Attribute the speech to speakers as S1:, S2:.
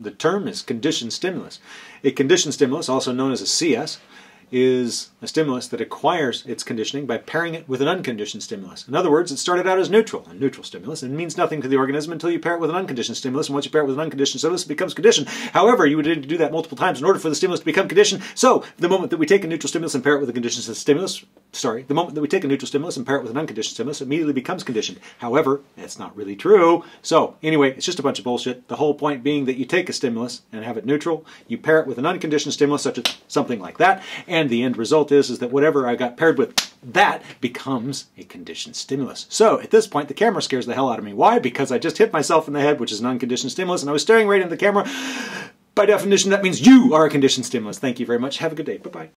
S1: The term is conditioned stimulus. A conditioned stimulus, also known as a CS, is a stimulus that acquires its conditioning by pairing it with an unconditioned stimulus. In other words, it started out as neutral, a neutral stimulus, and means nothing to the organism until you pair it with an unconditioned stimulus, and once you pair it with an unconditioned stimulus, it becomes conditioned. However, you would need to do that multiple times in order for the stimulus to become conditioned. So, the moment that we take a neutral stimulus and pair it with a conditioned stimulus, sorry, the moment that we take a neutral stimulus and pair it with an unconditioned stimulus, it immediately becomes conditioned. However, that's not really true. So, anyway, it's just a bunch of bullshit. The whole point being that you take a stimulus and have it neutral, you pair it with an unconditioned stimulus, such as something like that, and the end result is is, that whatever I got paired with, that becomes a conditioned stimulus. So at this point, the camera scares the hell out of me. Why? Because I just hit myself in the head, which is an unconditioned stimulus, and I was staring right into the camera. By definition, that means you are a conditioned stimulus. Thank you very much. Have a good day. Bye-bye.